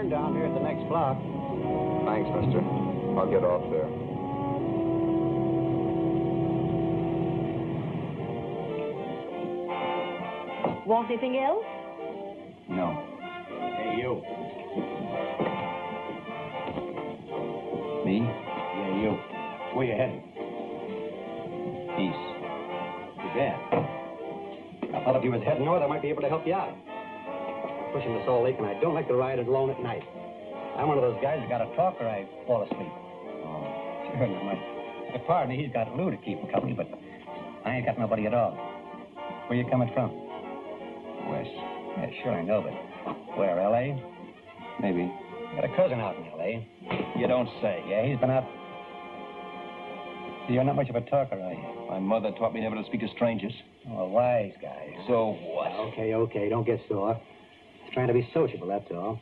turn down here at the next block. Thanks, mister. I'll get off there. Want anything else? No. Hey, you. Me? Yeah, you. Where you heading? East. Too bad. I thought if you was heading north, I might be able to help you out. Pushing the Salt Lake, and I don't like to ride it alone at night. I'm one of those guys that got to talk or I fall asleep. Oh. Sure, now, my, my partner, he's got Lou to keep him company, but I ain't got nobody at all. Where you coming from? West. Yeah, sure, I know, but where, L.A.? Maybe. Got a cousin out in L.A. You don't say. Yeah, he's been out. You're not much of a talker, are you? My mother taught me never to speak to strangers. Oh, a wise guy. So what? Okay, okay, don't get sore. Just trying to be sociable, that's all.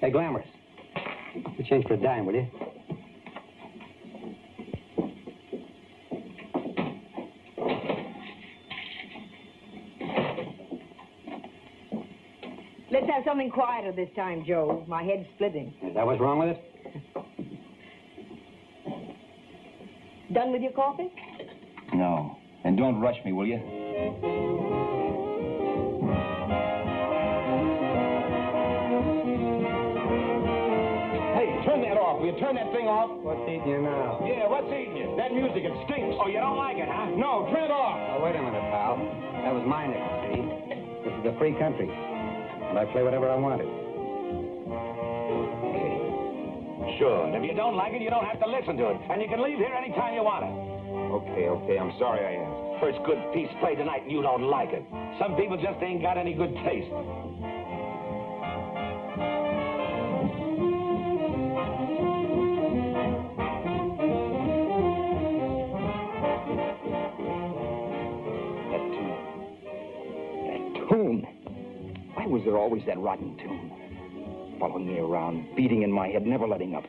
Hey, Glamorous. We change for a dime, will you? Let's have something quieter this time, Joe. My head's splitting. Is that what's wrong with it? Done with your coffee? No. And don't rush me, will you? Turn that thing off? What's eating you now? Yeah, what's eating you? That music, it stinks. Oh, you don't like it, huh? No, turn it off. Oh, wait a minute, pal. That was my nickel, see? This is a free country. And I play whatever I wanted. Okay. Sure. And if you don't like it, you don't have to listen to it. And you can leave here anytime you want it. Okay, okay. I'm sorry I asked. First good piece played tonight, and you don't like it. Some people just ain't got any good taste. There always that rotten tune? Following me around, beating in my head, never letting up.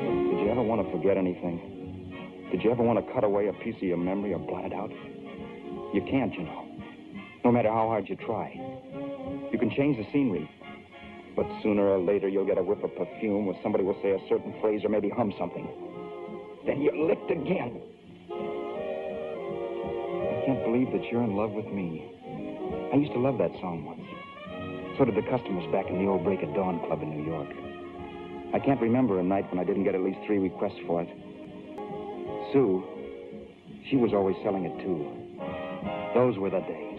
Did you ever want to forget anything? Did you ever want to cut away a piece of your memory or blot it out? You can't, you know. No matter how hard you try. You can change the scenery. But sooner or later, you'll get a whiff of perfume or somebody will say a certain phrase or maybe hum something. Then you're licked again. Believe that you're in love with me. I used to love that song once. So did the customers back in the old Break of Dawn Club in New York. I can't remember a night when I didn't get at least three requests for it. Sue, she was always selling it too. Those were the days.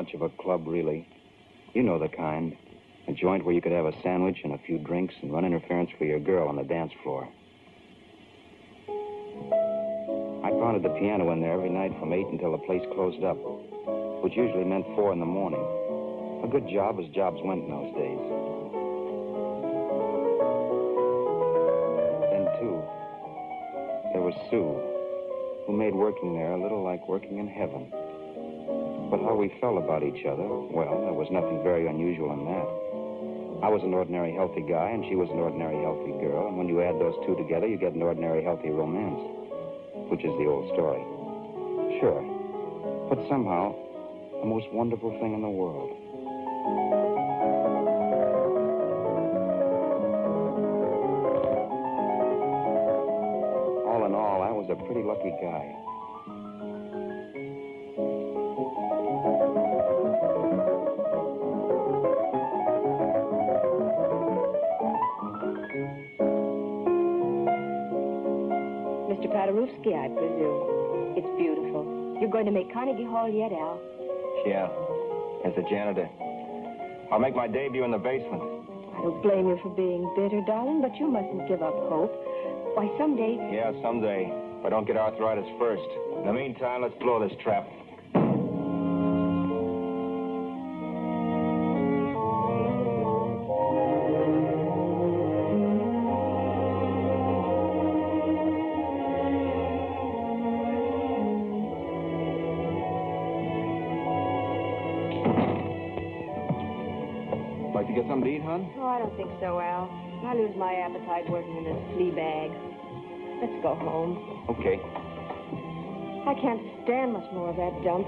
Much of a club, really. You know the kind. A joint where you could have a sandwich and a few drinks and run interference for your girl on the dance floor. I pounded the piano in there every night from 8 until the place closed up, which usually meant 4 in the morning. A good job as jobs went in those days. Then, too, there was Sue, who made working there a little like working in heaven. But how we felt about each other, well, there was nothing very unusual in that. I was an ordinary healthy guy, and she was an ordinary healthy girl, and when you add those two together, you get an ordinary healthy romance, which is the old story. Sure. But somehow, the most wonderful thing in the world. All in all, I was a pretty lucky guy. I presume. It's beautiful. You're going to make Carnegie Hall yet, Al? Yeah, as a janitor. I'll make my debut in the basement. I don't blame you for being bitter, darling, but you mustn't give up hope. Why, someday... Yeah, someday. If I don't get arthritis first. In the meantime, let's blow this trap. Don't think so, Al. I lose my appetite working in this flea bag. Let's go home. Okay. I can't stand much more of that dump.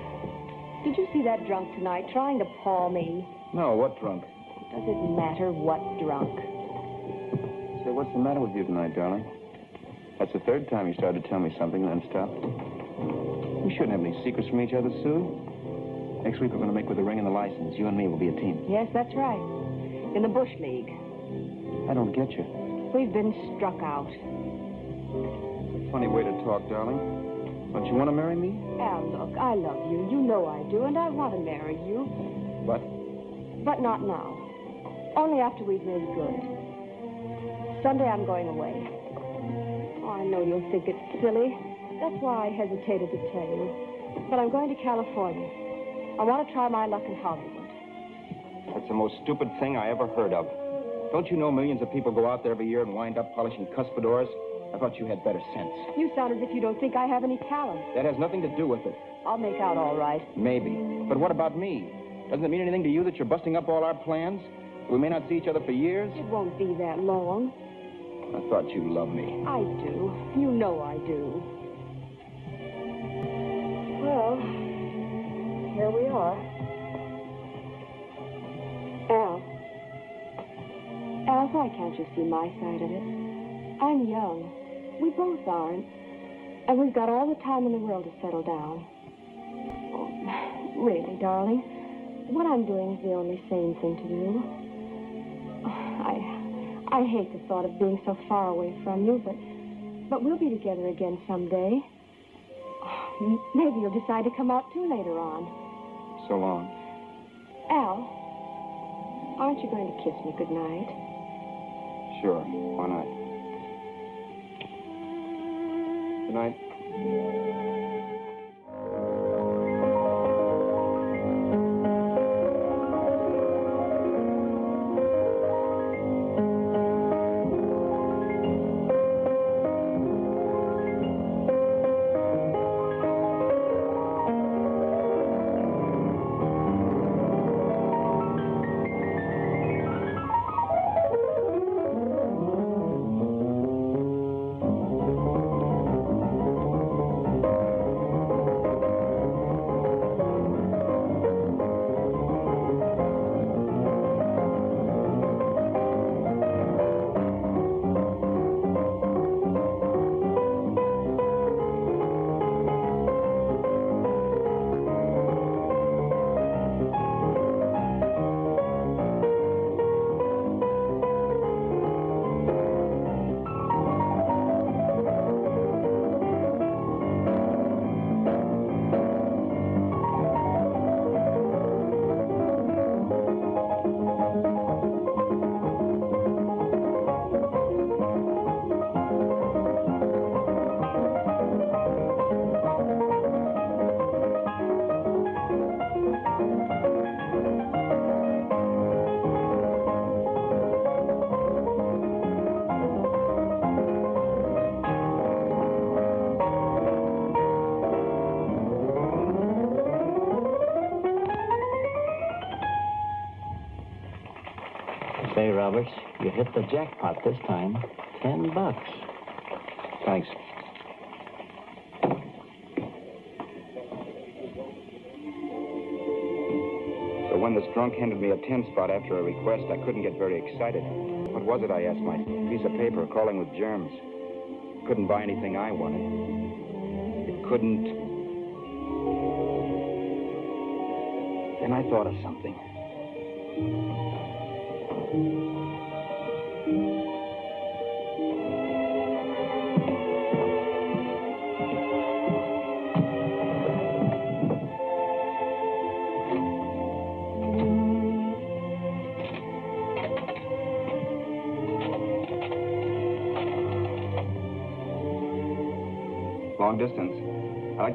Did you see that drunk tonight trying to paw me? No, what drunk? Does it matter what drunk? Say, what's the matter with you tonight, darling? That's the third time you started to tell me something and then stopped. We shouldn't have any secrets from each other, Sue. Next week we're going to make with the ring and the license. You and me will be a team. Yes, that's right. In the Bush League. I don't get you. We've been struck out. Funny way to talk, darling. Don't you want to marry me? Al, look, I love you. You know I do, and I want to marry you. But But not now. Only after we've made good. Sunday I'm going away. Oh, I know you'll think it's silly. That's why I hesitated to tell you. But I'm going to California. I want to try my luck in Hollywood. That's the most stupid thing I ever heard of. Don't you know millions of people go out there every year and wind up polishing cuspidors? I thought you had better sense. You sound as if you don't think I have any talent. That has nothing to do with it. I'll make out all right. Maybe. But what about me? Doesn't it mean anything to you that you're busting up all our plans? We may not see each other for years? It won't be that long. I thought you loved me. I do. You know I do. Well, here we are. Al, why can't you see my side of it? I'm young. We both aren't. And we've got all the time in the world to settle down. Oh, really, darling, what I'm doing is the only sane thing to do. I, I hate the thought of being so far away from you, but, but we'll be together again someday. M- Maybe you'll decide to come out too later on. So long. Al, aren't you going to kiss me goodnight? Sure. Why not? Good night. Hit the jackpot this time. Ten bucks. Thanks. So when this drunk handed me a ten spot after a request, I couldn't get very excited. What was it, I asked my piece of paper crawling with germs? Couldn't buy anything I wanted. It couldn't. Then I thought of something.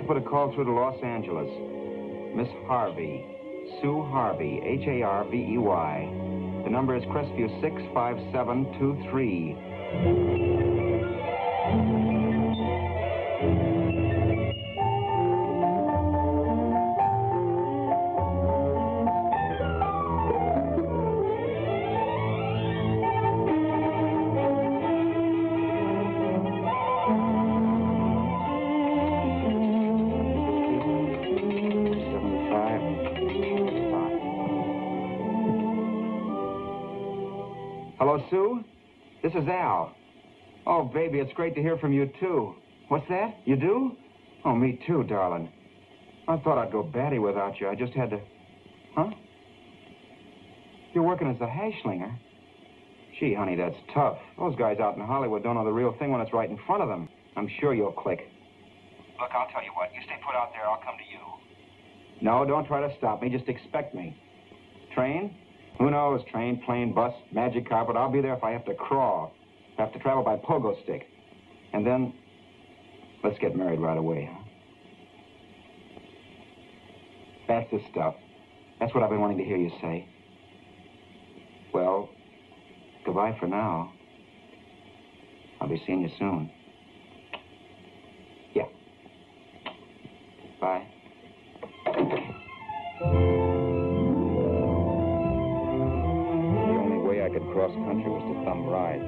Put a call through to Los Angeles. Miss Harvey. Sue Harvey. H A R V E Y. The number is Crestview 65723. Sue? This is Al. Oh, baby, it's great to hear from you, too. What's that? You do? Oh, me too, darling. I thought I'd go batty without you. I just had to. Huh? You're working as a hashlinger? Gee, honey, that's tough. Those guys out in Hollywood don't know the real thing when it's right in front of them. I'm sure you'll click. Look, I'll tell you what. You stay put out there, I'll come to you. No, don't try to stop me. Just expect me. Train? Who knows? Train, plane, bus, magic carpet. I'll be there if I have to crawl. I have to travel by pogo stick. And then, let's get married right away, huh? That's the stuff. That's what I've been wanting to hear you say. Well, goodbye for now. I'll be seeing you soon. Yeah. Bye. Cross country was to thumb rides.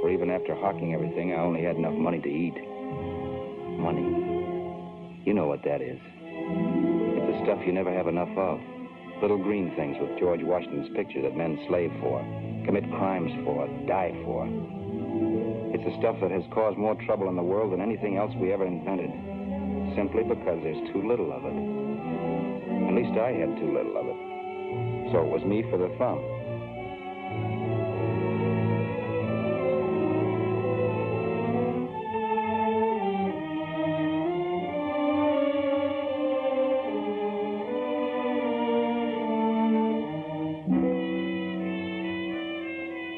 For even after hawking everything, I only had enough money to eat. Money. You know what that is. It's the stuff you never have enough of. Little green things with George Washington's picture that men slave for, commit crimes for, die for. It's the stuff that has caused more trouble in the world than anything else we ever invented. Simply because there's too little of it. At least I had too little of it. So it was me for the thumb.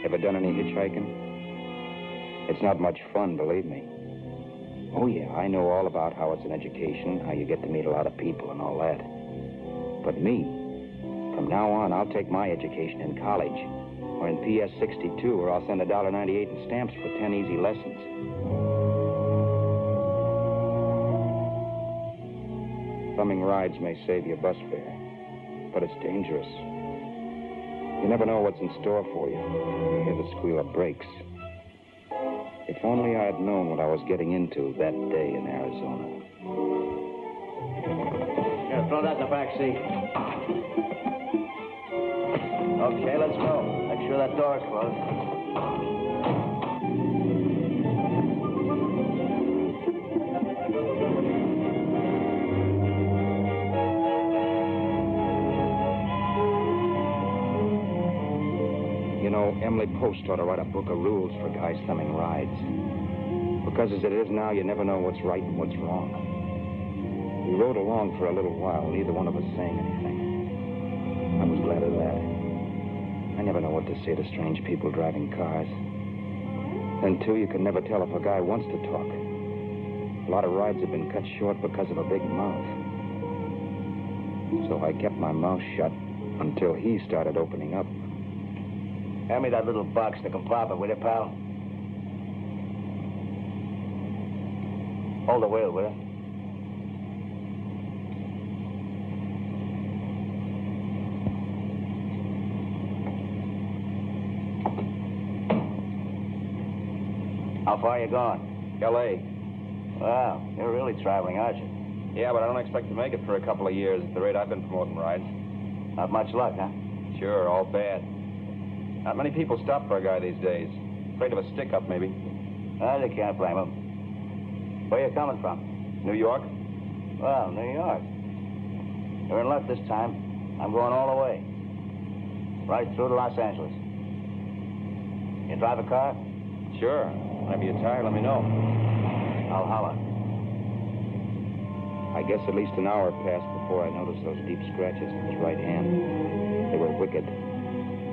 Ever done any hitchhiking? It's not much fun, believe me. Oh, yeah, I know all about how it's an education, how you get to meet a lot of people and all that. But me, from now on, I'll take my education in college, or in PS 62, where I'll send $1.98 in stamps for 10 easy lessons. Thumbing rides may save you bus fare, but it's dangerous. You never know what's in store for you. You hear the squeal of brakes. If only I had known what I was getting into that day in Arizona. Here, throw that in the back seat. Okay, let's go. Make sure that door's closed. Emily Post ought to write a book of rules for guys thumbing rides. Because as it is now, you never know what's right and what's wrong. We rode along for a little while, neither one of us saying anything. I was glad of that. I never know what to say to strange people driving cars. Then, too, you can never tell if a guy wants to talk. A lot of rides have been cut short because of a big mouth. So I kept my mouth shut until he started opening up. Hand me that little box, the compartment, will you, pal? Hold the wheel, will you? How far are you going? L.A. Wow, you're really traveling, aren't you? Yeah, but I don't expect to make it for a couple of years at the rate I've been promoting rides. Not much luck, huh? Sure, all bad. Not many people stop for a guy these days. Afraid of a stick-up, maybe. Well, you can't blame them. Where you coming from? New York? Well, New York. You're in luck this time. I'm going all the way. Right through to Los Angeles. You drive a car? Sure. Whenever you're tired, let me know. I'll holler. I guess at least an hour passed before I noticed those deep scratches in his right hand. They were wicked.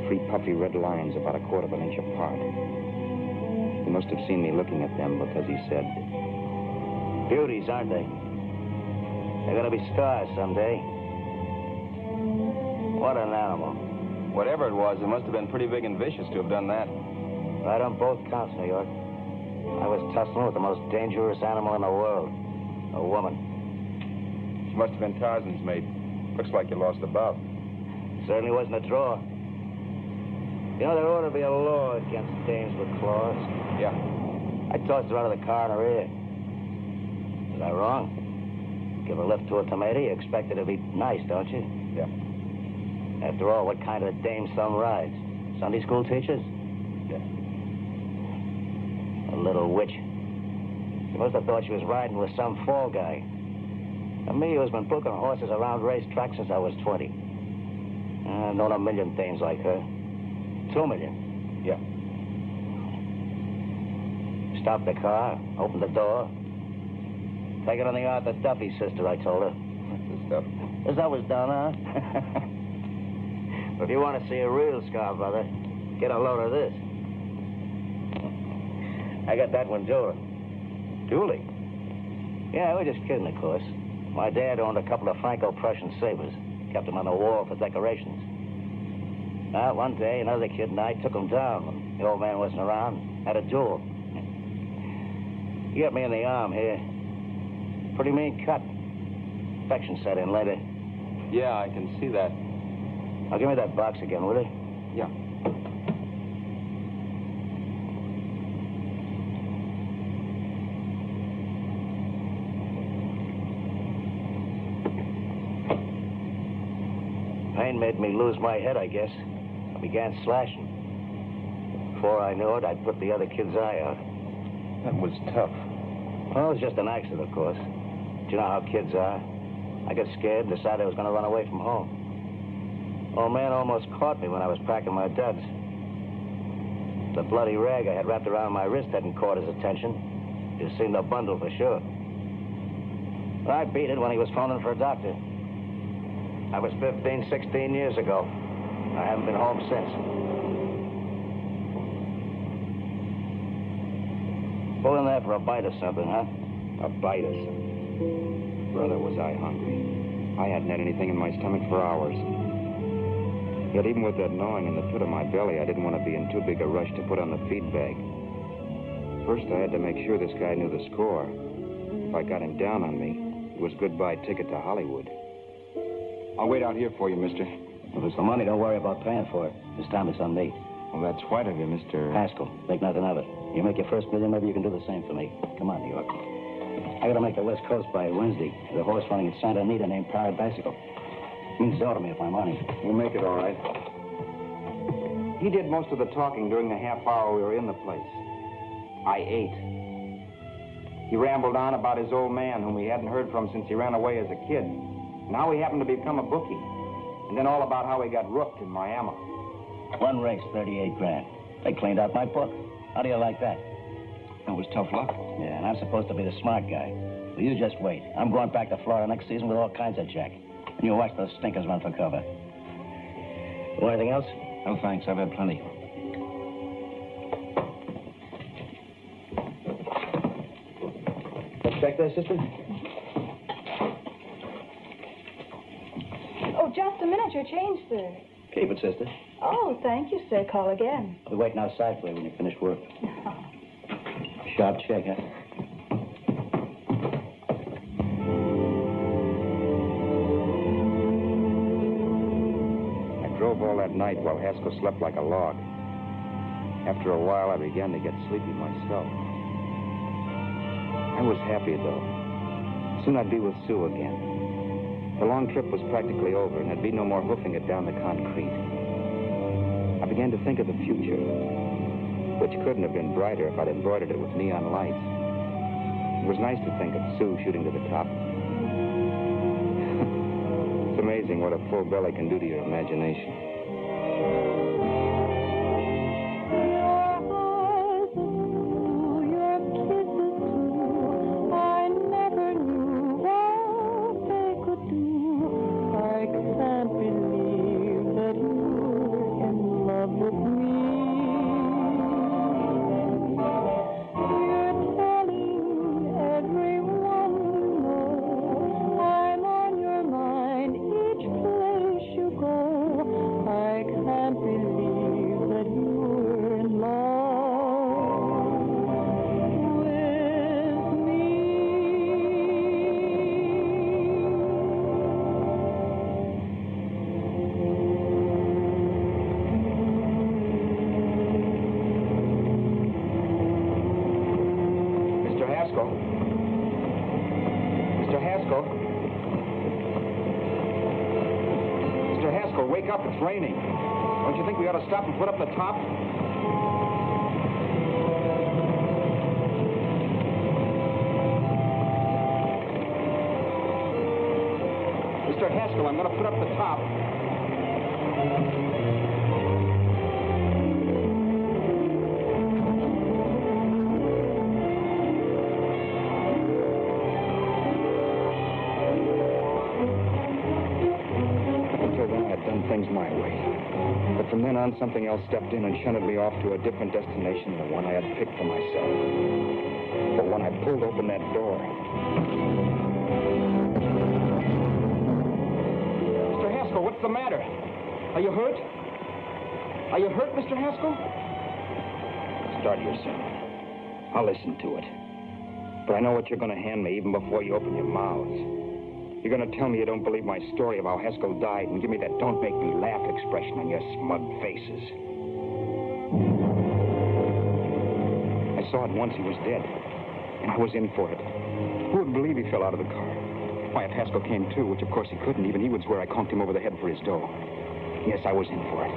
Three puffy red lines about a quarter of an inch apart. He must have seen me looking at them because he said, Beauties, aren't they? They're gonna be stars someday. What an animal. Whatever it was, it must have been pretty big and vicious to have done that. Right on both counts, New York. I was tussling with the most dangerous animal in the world. A woman. She must have been Tarzan's mate. Looks like you lost a bout. Certainly wasn't a draw. You know, there ought to be a law against dames with claws. Yeah. I tossed her out of the car in her ear. Was I wrong? Give a lift to a tomato, you expect her to be nice, don't you? Yeah. After all, what kind of dame some rides? Sunday school teachers? Yeah. A little witch. She must have thought she was riding with some fall guy. And me, who's been booking horses around racetracks since I was 20. I've known a million dames like her. Two million. Yeah. Stop the car, open the door. Take it on the Arthur Duffy sister, I told her. That's the stuff. As that was done, huh? but if you want to see a real scar, brother, get a load of this. I got that one dueling. Dueling? Yeah, we're just kidding, of course. My dad owned a couple of Franco-Prussian sabers. Kept them on the wall for decorations. Now, one day, another kid and I took him down the old man wasn't around. Had a duel. He got me in the arm here. Pretty mean cut. Infection set in later. Yeah, I can see that. Now, give me that box again, will you? Yeah. Pain made me lose my head, I guess. Began slashing. Before I knew it, I'd put the other kid's eye out. That was tough. Well, it was just an accident, of course. But you know how kids are. I got scared and decided I was going to run away from home. Old man almost caught me when I was packing my duds. The bloody rag I had wrapped around my wrist hadn't caught his attention. Just seen the bundle for sure. But I beat it when he was phoning for a doctor. I was 15, 16 years ago. I haven't been home since. Pull in there for a bite or something, huh? a bite or something. Brother, was I hungry. I hadn't had anything in my stomach for hours. Yet even with that gnawing in the pit of my belly, I didn't want to be in too big a rush to put on the feed bag. First, I had to make sure this guy knew the score. If I got him down on me, it was goodbye ticket to Hollywood. I'll wait out here for you, mister. If it's the money, don't worry about paying for it. This time it's on me. Well, that's white of you, Mr. Haskell, think nothing of it. You make your first million, maybe you can do the same for me. Come on, New York. I gotta make the West Coast by Wednesday. There's a horse running at Santa Anita named Bicycle. Means dough to me if I'm on him. We'll make it all right. He did most of the talking during the half hour we were in the place. I ate. He rambled on about his old man, whom we hadn't heard from since he ran away as a kid. Now he happened to become a bookie. And then all about how he got rooked in Miami. One race, 38 grand. They cleaned out my book. How do you like that? That was tough luck. Yeah, and I'm supposed to be the smart guy. Well, you just wait. I'm going back to Florida next season with all kinds of jack. And you watch those stinkers run for cover. Want anything else? No, thanks. I've had plenty. Check there, sister? Oh, just a minute. Your change, sir. Keep it, sister. Oh, thank you, sir. Call again. I'll be waiting outside for you when you finish work. Sharp check, huh? I drove all that night while Haskell slept like a log. After a while, I began to get sleepy myself. I was happy, though. Soon I'd be with Sue again. The long trip was practically over, and there'd be no more hoofing it down the concrete. I began to think of the future, which couldn't have been brighter if I'd embroidered it with neon lights. It was nice to think of Sue shooting to the top. it's amazing what a full belly can do to your imagination. Mr. Haskell, I'm going to put up the top. Until then, I had done things my way. But from then on, something else stepped in and shunted me off to a different destination than the one I had picked for myself. But when I pulled open that door... the matter? Are you hurt? Are you hurt, Mr. Haskell? Start yourself. I'll listen to it. But I know what you're going to hand me even before you open your mouths. You're going to tell me you don't believe my story of how Haskell died and give me that don't make me laugh expression on your smug faces. I saw at once he was dead, and I was in for it. Who would believe he fell out of the car? If Haskell came to, which of course he couldn't, even he would swear I conked him over the head for his dough. Yes, I was in for it.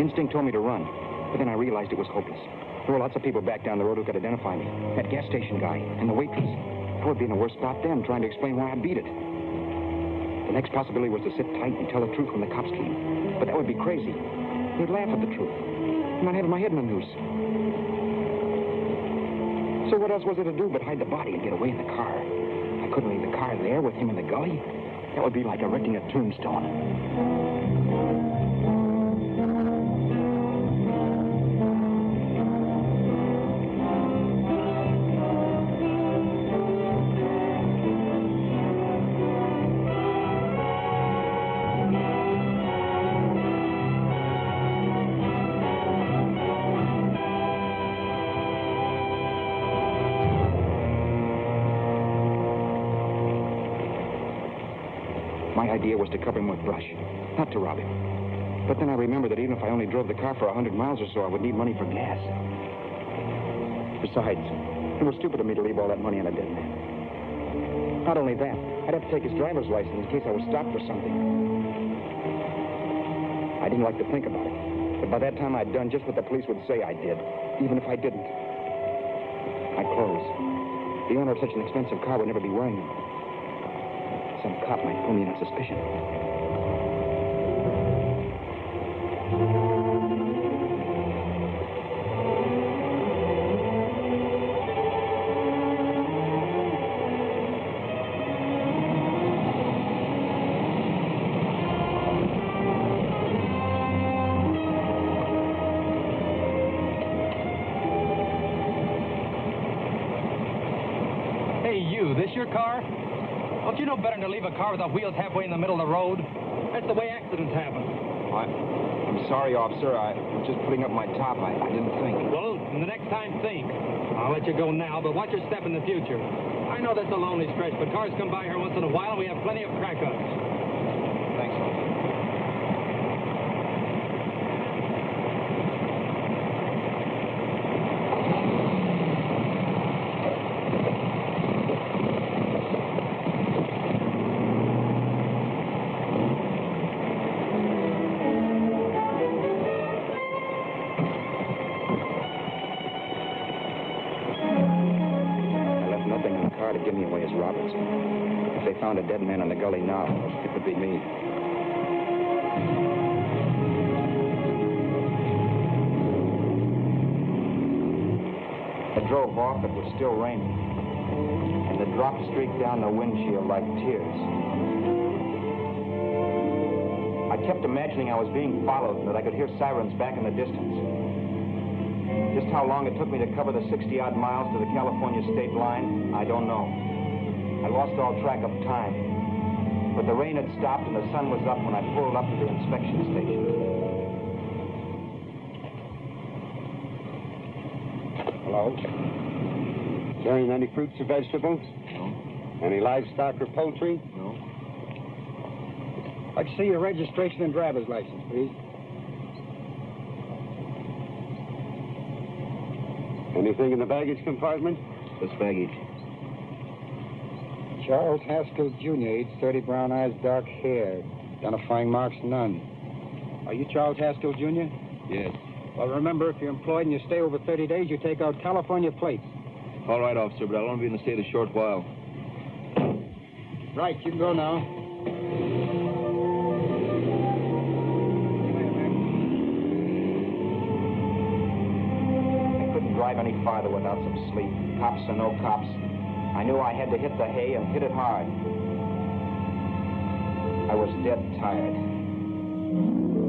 Instinct told me to run, but then I realized it was hopeless. There were lots of people back down the road who could identify me. That gas station guy and the waitress. I would be in a worse spot then, trying to explain why I beat it. The next possibility was to sit tight and tell the truth when the cops came. But that would be crazy. They'd laugh at the truth. And I'd have my head in a noose. So what else was there to do but hide the body and get away in the car? Couldn't leave the car there with him in the gully. That would be like erecting a tombstone. Idea was to cover him with brush, not to rob him. But then I remembered that even if I only drove the car for a hundred miles or so, I would need money for gas. Besides, it was stupid of me to leave all that money on a dead man. Not only that, I'd have to take his driver's license in case I was stopped for something. I didn't like to think about it. But by that time, I'd done just what the police would say I did, even if I didn't. My clothes. The owner of such an expensive car would never be wearing them. Some cop might pull me in suspicion. Leave a car with the wheels halfway in the middle of the road? That's the way accidents happen. I, I'm sorry, officer. I was just putting up my top. I, I didn't think. Well, the next time, think. I'll let you go now, but watch your step in the future. I know that's a lonely stretch, but cars come by here once in a while, and we have plenty of crack still raining. And the drops streaked down the windshield like tears. I kept imagining I was being followed and that I could hear sirens back in the distance. Just how long it took me to cover the 60-odd miles to the California state line, I don't know. I lost all track of time. But the rain had stopped and the sun was up when I pulled up to the inspection station. Hello? Carrying any fruits or vegetables? No. Any livestock or poultry? No. I'd see your registration and driver's license, please. Anything in the baggage compartment? This baggage. Charles Haskell Jr., age 30, brown eyes, dark hair. Identifying marks, none. Are you Charles Haskell Jr.? Yes. Well, remember, if you're employed and you stay over 30 days, you take out California plates. All right, officer, but I'll only be in the state a short while. Right, you can go now. I couldn't drive any farther without some sleep. Cops or no cops. I knew I had to hit the hay and hit it hard. I was dead tired.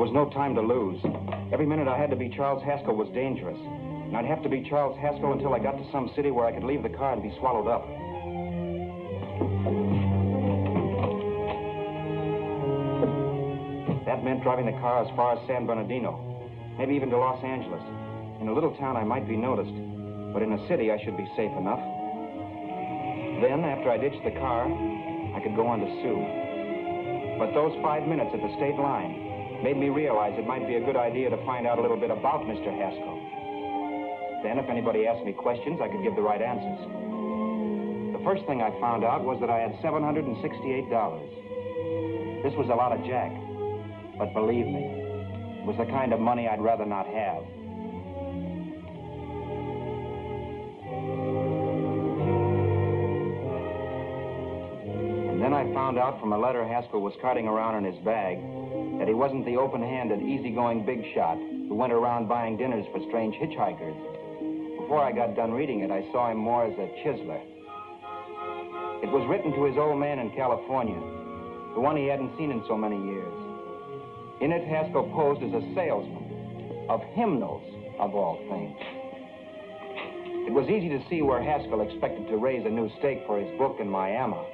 Was no time to lose. Every minute I had to be Charles Haskell was dangerous. And I'd have to be Charles Haskell until I got to some city where I could leave the car and be swallowed up. That meant driving the car as far as San Bernardino, maybe even to Los Angeles. In a little town, I might be noticed, but in a city, I should be safe enough. Then, after I ditched the car, I could go on to Sue. But those five minutes at the state line made me realize it might be a good idea to find out a little bit about Mr. Haskell. Then, if anybody asked me questions, I could give the right answers. The first thing I found out was that I had $768. This was a lot of jack. But believe me, it was the kind of money I'd rather not have. And then I found out from a letter Haskell was carting around in his bag that he wasn't the open-handed, easy-going big shot who went around buying dinners for strange hitchhikers. Before I got done reading it, I saw him more as a chiseler. It was written to his old man in California, the one he hadn't seen in so many years. In it, Haskell posed as a salesman of hymnals, of all things. It was easy to see where Haskell expected to raise a new stake for his book in Miami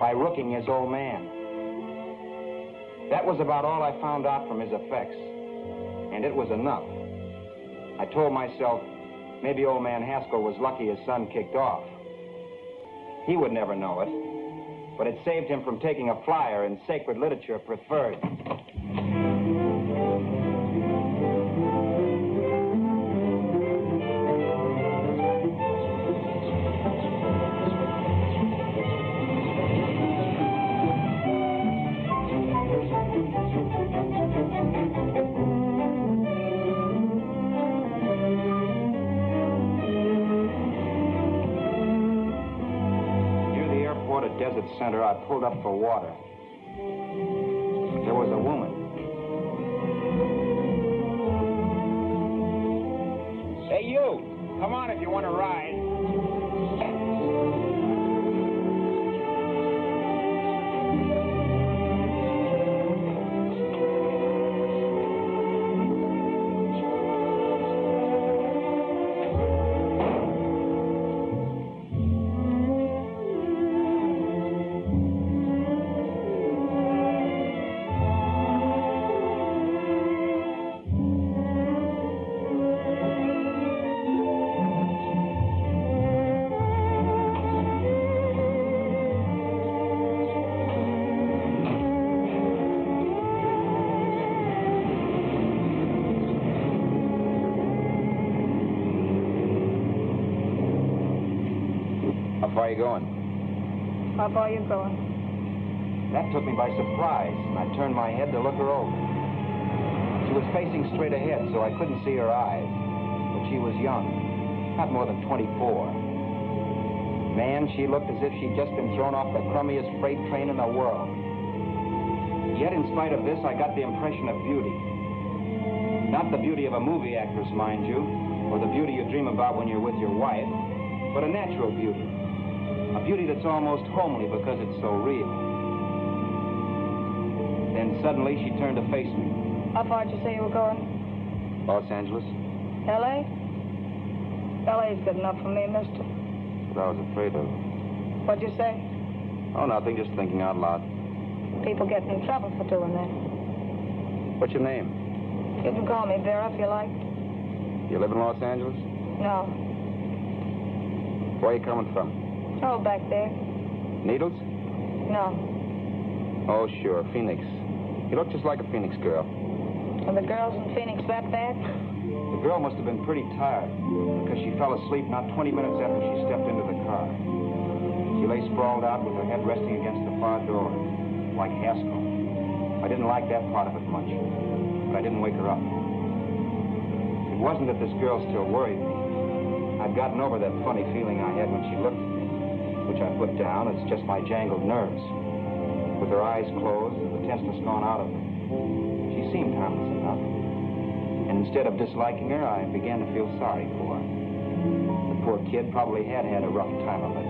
by rooking his old man. That was about all I found out from his effects, and it was enough. I told myself maybe old man Haskell was lucky his son kicked off. He would never know it. but it saved him from taking a flyer in sacred literature preferred. Center, I pulled up for water. You going? How far you going? That took me by surprise, and I turned my head to look her over. She was facing straight ahead, so I couldn't see her eyes. But she was young, not more than 24. Man, she looked as if she'd just been thrown off the crummiest freight train in the world. Yet, in spite of this, I got the impression of beauty. Not the beauty of a movie actress, mind you, or the beauty you dream about when you're with your wife, but a natural beauty. A beauty that's almost homely because it's so real. Then suddenly she turned to face me. How far did you say you were going? Los Angeles? L.A.? L.A.'s good enough for me, mister. What I was afraid of. What'd you say? Oh, nothing, just thinking out loud. People get in trouble for doing that. What's your name? You can call me Vera if you like. You live in Los Angeles? No. Where are you coming from? Oh, back there. Needles? No. Oh, sure, Phoenix. You look just like a Phoenix girl. Are the girls in Phoenix that bad? The girl must have been pretty tired because she fell asleep not 20 minutes after she stepped into the car. She lay sprawled out with her head resting against the far door, like Haskell. I didn't like that part of it much, but I didn't wake her up. It wasn't that this girl still worried me. I'd gotten over that funny feeling I had when she looked at me, which I put down It's just my jangled nerves. With her eyes closed and the tenseness gone out of her, she seemed harmless enough. And instead of disliking her, I began to feel sorry for her. The poor kid probably had had a rough time of it.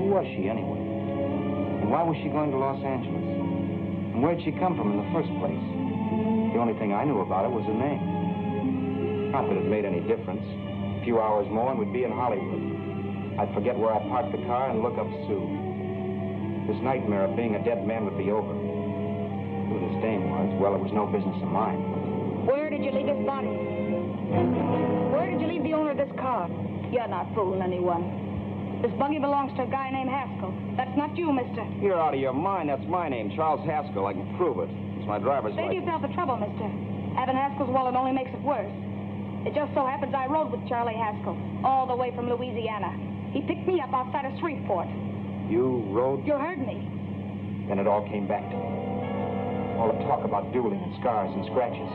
Who was she, anyway? And why was she going to Los Angeles? And where'd she come from in the first place? The only thing I knew about her was her name. Not that it made any difference. A few hours more and we'd be in Hollywood. I'd forget where I parked the car and look up Sue. This nightmare of being a dead man would be over. Who this dame was, well, it was no business of mine. Where did you leave his body? Where did you leave the owner of this car? You're not fooling anyone. This buggy belongs to a guy named Haskell. That's not you, mister. You're out of your mind. That's my name, Charles Haskell. I can prove it. It's my driver's Save license. yourself the trouble, mister. Having Haskell's wallet only makes it worse. It just so happens I rode with Charlie Haskell all the way from Louisiana. He picked me up outside of Shreveport. You rode, You heard me. Then it all came back to me. All the talk about dueling and scars and scratches.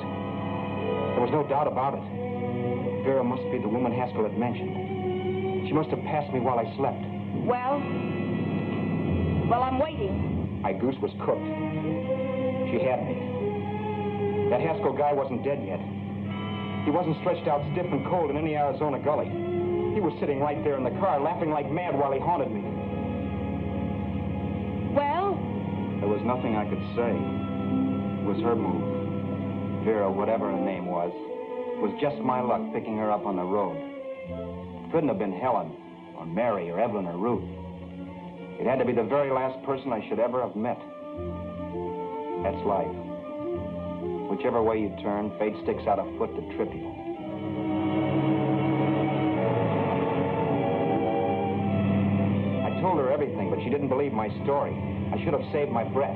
There was no doubt about it. Vera must be the woman Haskell had mentioned. She must have passed me while I slept. Well? Well, I'm waiting. My goose was cooked. She had me. That Haskell guy wasn't dead yet. He wasn't stretched out stiff and cold in any Arizona gully. He was sitting right there in the car, laughing like mad while he haunted me. Well? There was nothing I could say. It was her move. Vera, whatever her name was, was just my luck picking her up on the road. It couldn't have been Helen, or Mary, or Evelyn, or Ruth. It had to be the very last person I should ever have met. That's life. Whichever way you turn, fate sticks out a foot to trip you. She didn't believe my story. I should have saved my breath.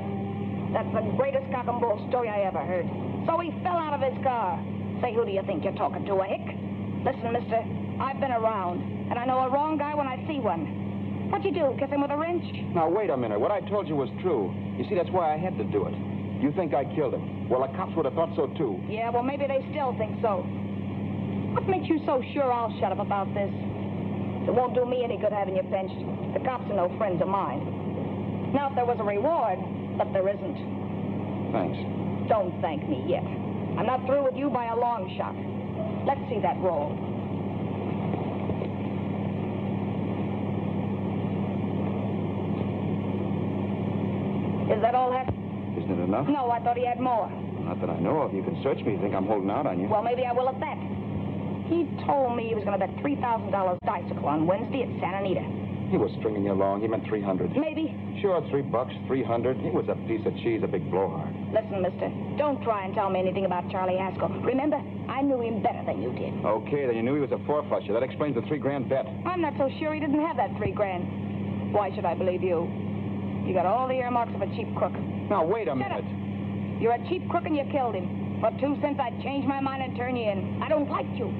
That's the greatest cock and bull story I ever heard. So he fell out of his car. Say, who do you think you're talking to, a hick? Listen, mister, I've been around, and I know a wrong guy when I see one. What'd you do, kiss him with a wrench? Now, wait a minute. What I told you was true. You see, that's why I had to do it. You think I killed him. Well, the cops would have thought so, too. Yeah, well, maybe they still think so. What makes you so sure I'll shut up about this? It won't do me any good having you benched. The cops are no friends of mine. Now, if there was a reward, but there isn't. Thanks. Don't thank me yet. I'm not through with you by a long shot. Let's see that roll. Is that all, Hef? Isn't it enough? No, I thought he had more. Not that I know of. You can search me. You think I'm holding out on you? Well, maybe I will at that. He told me he was going to bet $3,000 bicycle on Wednesday at Santa Anita. He was stringing you along. He meant 300. Maybe. Sure, three bucks, 300. He was a piece of cheese, a big blowhard. Listen, mister, don't try and tell me anything about Charlie Haskell. Remember, I knew him better than you did. Okay, then you knew he was a four-flusher. That explains the three grand bet. I'm not so sure he didn't have that three grand. Why should I believe you? You got all the earmarks of a cheap crook. Now, wait a Shut minute. up. You're a cheap crook and you killed him. For two cents, I'd change my mind and turn you in. I don't like you.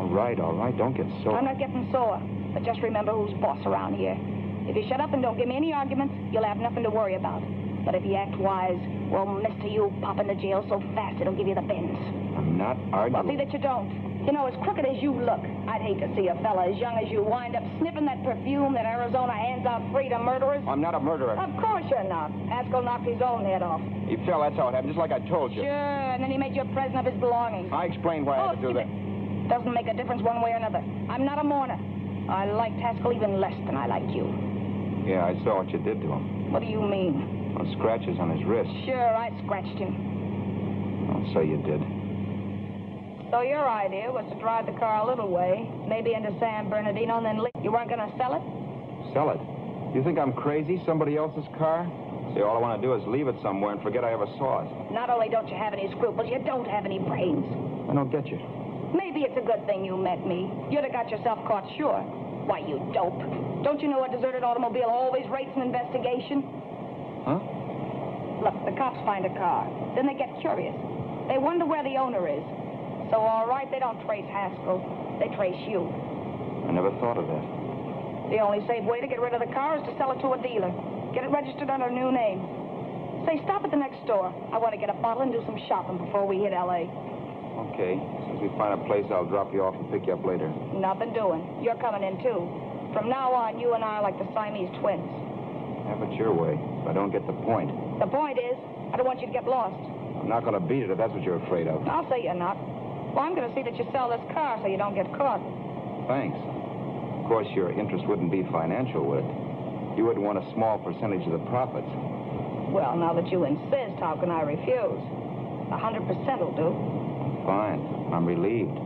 All right, all right. Don't get sore. I'm not getting sore. But just remember who's boss around here. If you shut up and don't give me any arguments, you'll have nothing to worry about. But if you act wise, well, mister, you'll pop into jail so fast it'll give you the bends. I'm not arguing. Well, see that you don't. You know, as crooked as you look, I'd hate to see a fella as young as you wind up sniffing that perfume that Arizona hands out free to murderers. I'm not a murderer. Of course you're not. Haskell knocked his own head off. He fell, that's how it happened, just like I told you. Sure, and then he made you a present of his belongings. I explained why I Oh, had to do skip that. Doesn't make a difference one way or another. I'm not a mourner. I liked Haskell even less than I like you. Yeah, I saw what you did to him. What do you mean? Those scratches on his wrist. Sure, I scratched him. I'll say you did. So your idea was to drive the car a little way, maybe into San Bernardino, and then leave. You weren't going to sell it? Sell it. You think I'm crazy? Somebody else's car? See, all I want to do is leave it somewhere and forget I ever saw it. Not only don't you have any scruples, you don't have any brains. I don't get you. Maybe it's a good thing you met me. You'd have got yourself caught, sure. Why, you dope. Don't you know a deserted automobile always rates an investigation? Huh? Look, the cops find a car. Then they get curious. They wonder where the owner is. So, all right, they don't trace Haskell. They trace you. I never thought of that. The only safe way to get rid of the car is to sell it to a dealer. Get it registered under a new name. Say, stop at the next store. I want to get a bottle and do some shopping before we hit L.A. Okay. Since we find a place, I'll drop you off and pick you up later. Nothing doing. You're coming in, too. From now on, you and I are like the Siamese twins. Have it your way. I don't get the point, The point is, I don't want you to get lost. I'm not going to beat it if that's what you're afraid of. I'll say you're not. Well, I'm going to see that you sell this car so you don't get caught. Thanks. Of course, your interest wouldn't be financial, would it? You wouldn't want a small percentage of the profits. Well, now that you insist, how can I refuse? A hundred percent will do. Fine. I'm relieved.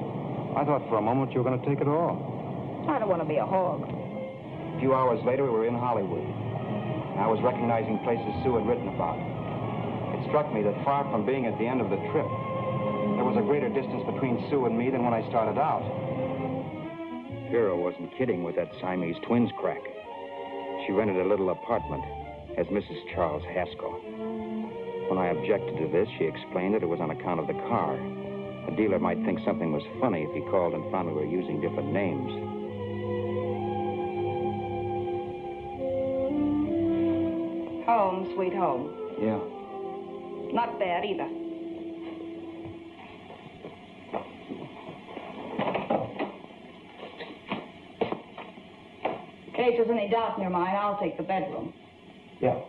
I thought for a moment you were going to take it all. I don't want to be a hog. A few hours later, we were in Hollywood. I was recognizing places Sue had written about. It struck me that far from being at the end of the trip, there was a greater distance between Sue and me than when I started out. Vera wasn't kidding with that Siamese twins crack. She rented a little apartment as Mrs. Charles Haskell. When I objected to this, she explained that it was on account of the car. A dealer might think something was funny if he called and found we were using different names. Home, sweet home. Yeah. Not bad either. In case there's any doubt in your mind, I'll take the bedroom. Yeah.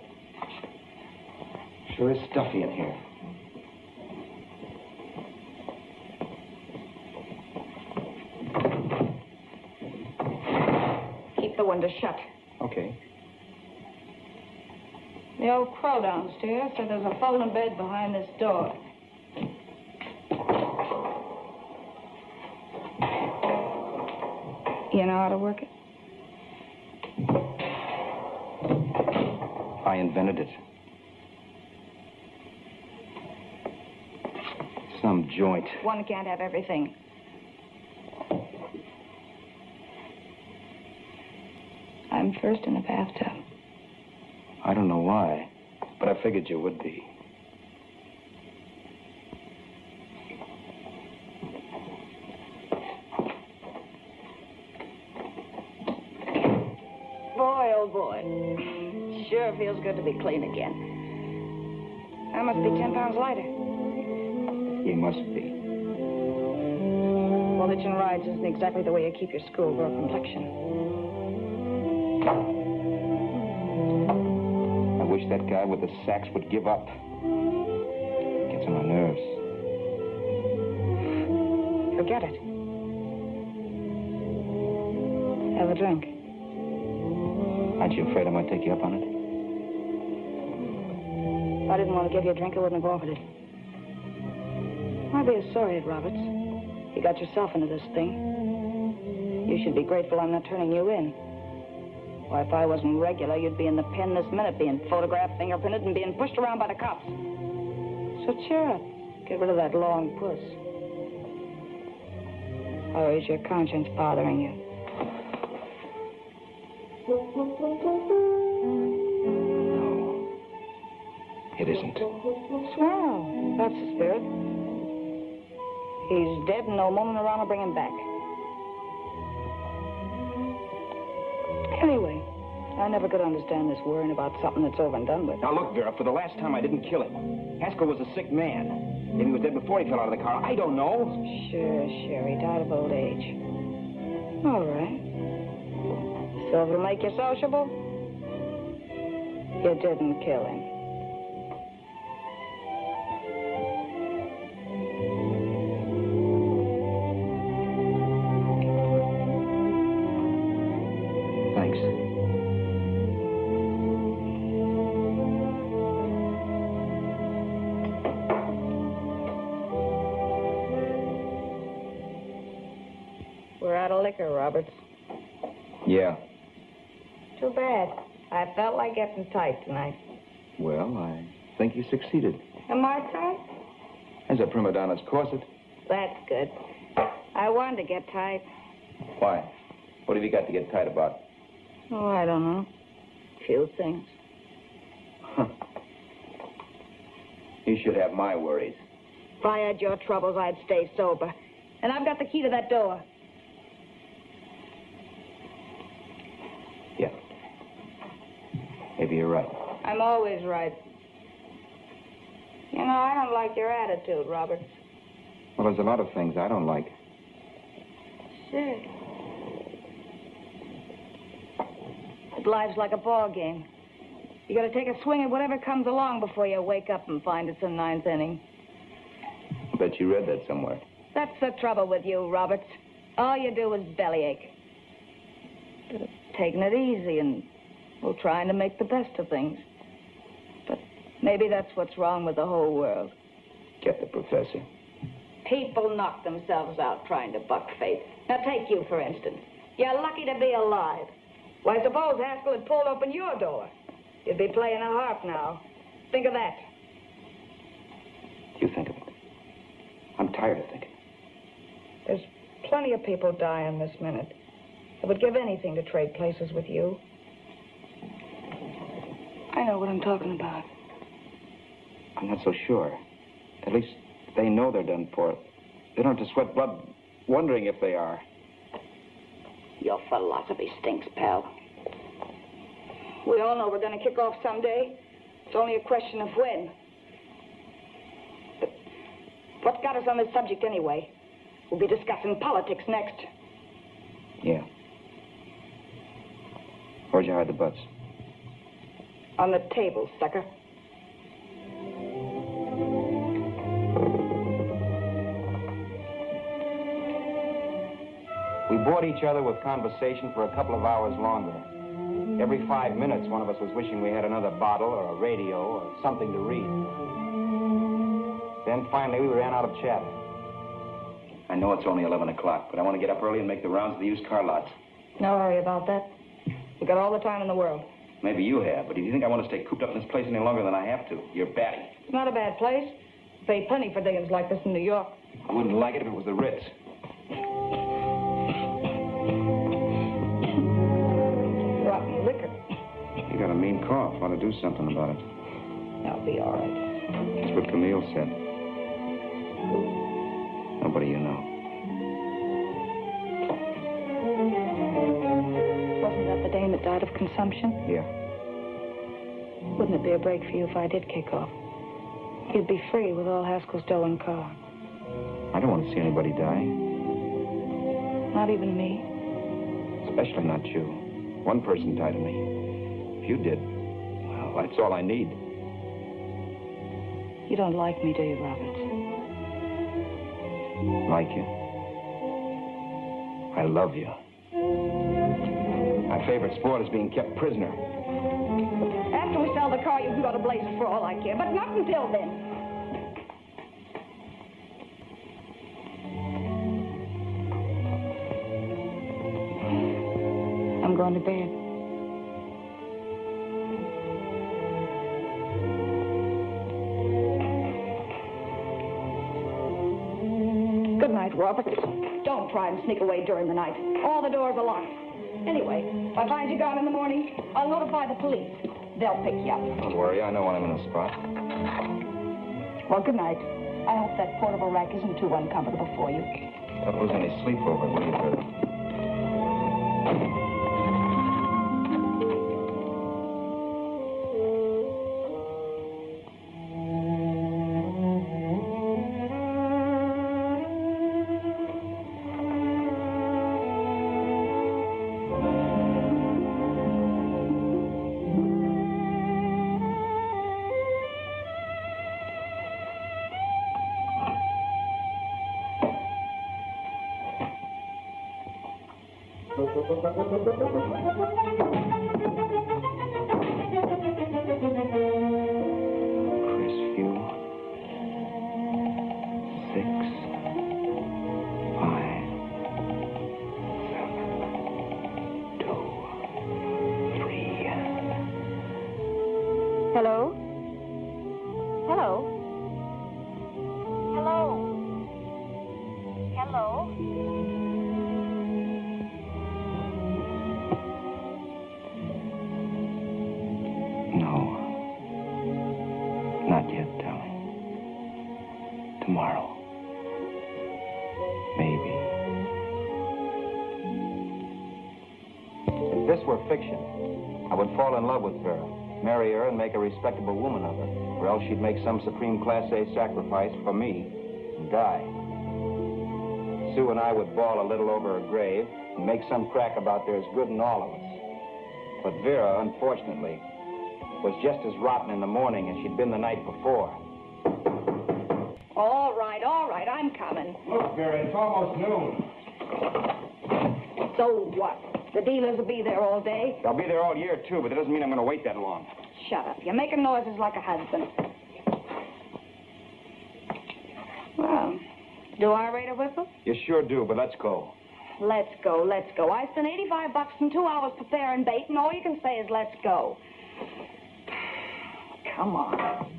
Sure is stuffy in here. The window shut. Okay. The old crow downstairs said there's a folding bed behind this door. You know how to work it? I invented it. Some joint. One can't have everything. I'm first in the bathtub. I don't know why, but I figured you would be. Boy, oh boy. Sure feels good to be clean again. I must be 10 pounds lighter. You must be. Well, hitching rides isn't exactly the way you keep your schoolgirl complexion. I wish that guy with the sacks would give up. Gets on my nerves. Forget it. Have a drink. Aren't you afraid I might take you up on it? If I didn't want to give you a drink, I wouldn't have offered it. I'd be sorry, Ed Roberts. You got yourself into this thing. You should be grateful I'm not turning you in. Why, if I wasn't regular, you'd be in the pen this minute, being photographed, fingerprinted, and being pushed around by the cops. So cheer up. Get rid of that long puss. Or is your conscience bothering you? No. It isn't. Swell. That's the spirit. He's dead and no woman around will bring him back. I never could understand this worrying about something that's over and done with. Now, look, Vera, for the last time, I didn't kill him. Haskell was a sick man. Maybe he was dead before he fell out of the car. I don't know. Sure, sure. He died of old age. All right. So it'll make you sociable? You didn't kill him. Getting tight tonight. Well, I think you succeeded. Am I tight? As a prima donna's corset. That's good. I wanted to get tight. Why? What have you got to get tight about? Oh, I don't know. A Few things. Huh. You should have my worries. If I had your troubles, I'd stay sober. And I've got the key to that door. Yeah. Maybe you're right. I'm always right. You know, I don't like your attitude, Robert. Well, there's a lot of things I don't like. Sure. But life's like a ball game. You gotta take a swing at whatever comes along before you wake up and find it's the ninth inning. I bet you read that somewhere. That's the trouble with you, Roberts. All you do is bellyache. Taking it easy and, well, trying to make the best of things. Maybe that's what's wrong with the whole world. Get the professor. People knock themselves out trying to buck fate. Now, take you, for instance. You're lucky to be alive. Why, suppose Haskell had pulled open your door. You'd be playing a harp now. Think of that. You think of it. I'm tired of thinking. There's plenty of people dying this minute. I would give anything to trade places with you. I know what I'm talking about. I'm not so sure. At least they know they're done for. They don't have to sweat blood wondering if they are. Your philosophy stinks, pal. We all know we're going to kick off someday. It's only a question of when. But what's got us on this subject anyway? We'll be discussing politics next. Yeah. Where'd you hide the butts? On the table, sucker. Bored each other with conversation for a couple of hours longer. Every five minutes, one of us was wishing we had another bottle or a radio or something to read. Then finally, we ran out of chatter. I know it's only 11 o'clock, but I want to get up early and make the rounds of the used car lots. No hurry about that. We've got all the time in the world. Maybe you have, but if you think I want to stay cooped up in this place any longer than I have to, you're batty. It's not a bad place. Pay plenty for diggings like this in New York. I wouldn't like it if it was the Ritz. Mean cough. Ought to do something about it. I'll be all right. That's what Camille said. Nobody you know. Wasn't that the dame that died of consumption? Yeah. Wouldn't it be a break for you if I did kick off? You'd be free with all Haskell's dough and car. I don't want to see anybody die. Not even me. Especially not you. One person died of me. You did, well, that's all I need. You don't like me, do you, Robert? Like you. I love you. My favorite sport is being kept prisoner. After we sell the car, you can go to Blazes for all I care, but not until then. I'm going to bed. Robert. Don't try and sneak away during the night. All the doors are locked. Anyway, if I find you gone in the morning, I'll notify the police. They'll pick you up. Don't worry, I know when I'm in a spot. Well, good night. I hope that portable rack isn't too uncomfortable for you. Don't lose any sleep over it, will you, Berta? Crestview. She'd make some supreme Class A sacrifice for me and die. Sue and I would bawl a little over her grave and make some crack about there's good in all of us. But Vera, unfortunately, was just as rotten in the morning as she'd been the night before. All right, all right, I'm coming. Look, Vera, it's almost noon. So what? The dealers will be there all day? They'll be there all year, too, but it doesn't mean I'm going to wait that long. Shut up. You're making noises like a husband. Do I rate a whistle? You sure do, but let's go. Let's go, let's go. I spent 85 bucks in two hours preparing bait, and all you can say is let's go. Come on.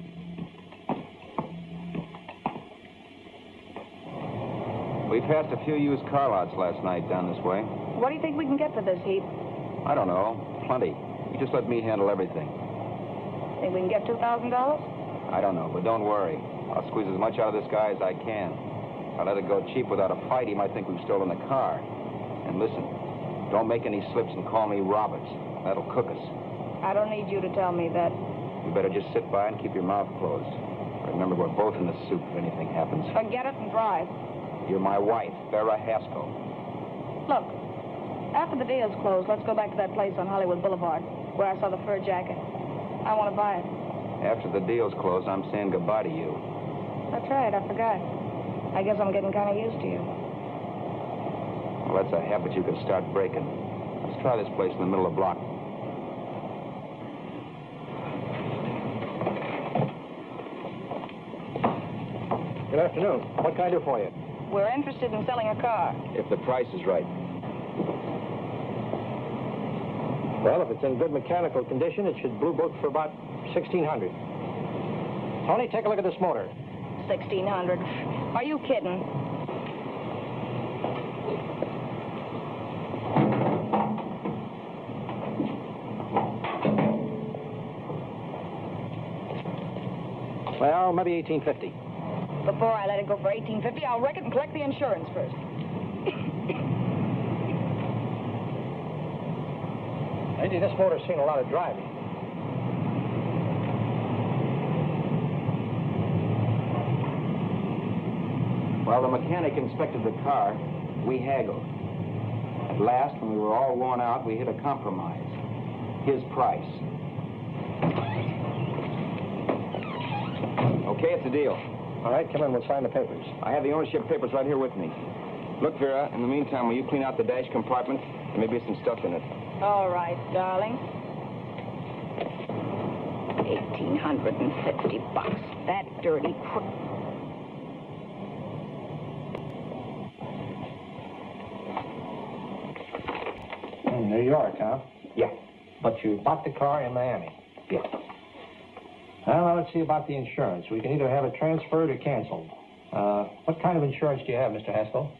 We passed a few used car lots last night down this way. What do you think we can get for this heap? I don't know. Plenty. You just let me handle everything. Think we can get $2,000? I don't know, but don't worry. I'll squeeze as much out of this guy as I can. I let it go cheap without a fight, he might think we've stolen the car. And listen, don't make any slips and call me Roberts. That'll cook us. I don't need you to tell me that. You better just sit by and keep your mouth closed. Remember, we're both in the soup if anything happens. Forget it and drive. You're my wife, Vera Haskell. Look, after the deal's closed, let's go back to that place on Hollywood Boulevard where I saw the fur jacket. I want to buy it. After the deal's closed, I'm saying goodbye to you. That's right, I forgot. I guess I'm getting kind of used to you. Well, that's a habit you can start breaking. Let's try this place in the middle of the block. Good afternoon. What can I do for you? We're interested in selling a car. If the price is right. Well, if it's in good mechanical condition, it should blue book for about 1600 Tony, take a look at this motor. 1600 are you kidding? Well, maybe 1850. Before I let it go for 1850, I'll wreck it and collect the insurance first. Eddie, this motor's seen a lot of driving. While the mechanic inspected the car, we haggled. At last, when we were all worn out, we hit a compromise. His price. Okay, it's a deal. All right, come in. We'll sign the papers. I have the ownership papers right here with me. Look, Vera, in the meantime, will you clean out the dash compartment? There may be some stuff in it. All right, darling. 1850 bucks. That dirty crook. In New York, huh? Yeah. But you bought the car in Miami. Yeah. Well, now let's see about the insurance. We can either have it transferred or canceled. Uh, what kind of insurance do you have, Mr. Haskell?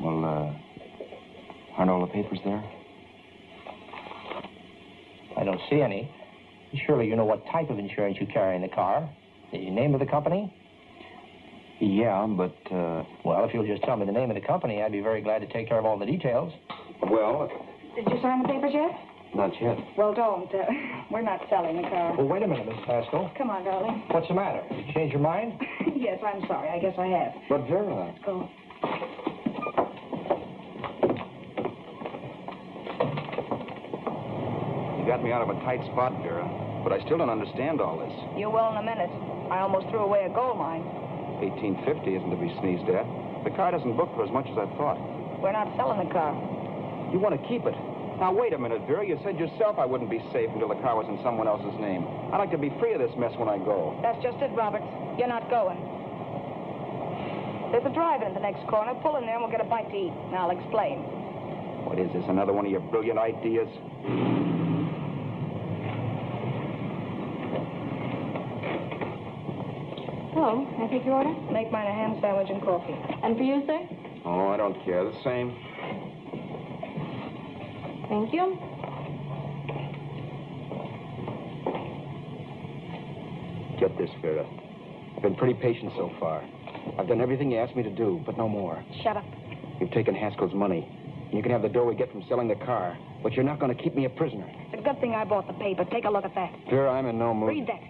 Well, uh, aren't all the papers there? I don't see any. Surely you know what type of insurance you carry in the car. The name of the company? Yeah, but, uh, Well, if you'll just tell me the name of the company, I'd be very glad to take care of all the details. Well, Did you sign the papers yet? not yet. Well, don't. Uh, we're not selling the car. Well, wait a minute, Miss Haskell. Come on, darling. What's the matter? You changed your mind? yes, I'm sorry. I guess I have. But Vera, Let's go. you got me out of a tight spot, Vera. But I still don't understand all this. You will in a minute. I almost threw away a gold mine. 1850 isn't to be sneezed at. The car doesn't book for as much as I thought. We're not selling the car. You want to keep it. Now, wait a minute, Vera. You said yourself I wouldn't be safe until the car was in someone else's name. I'd like to be free of this mess when I go. That's just it, Roberts. You're not going. There's a drive-in at the next corner. Pull in there and we'll get a bite to eat. And I'll explain. What is this, another one of your brilliant ideas? Oh, can I take your order? Make mine a ham sandwich and coffee. And for you, sir? Oh, I don't care. The same. Thank you. Get this, Vera. I've been pretty patient so far. I've done everything you asked me to do, but no more. Shut up. You've taken Haskell's money. You can have the dough we get from selling the car. But you're not going to keep me a prisoner. It's a good thing I bought the paper. Take a look at that. Vera, I'm in no mood. Read that.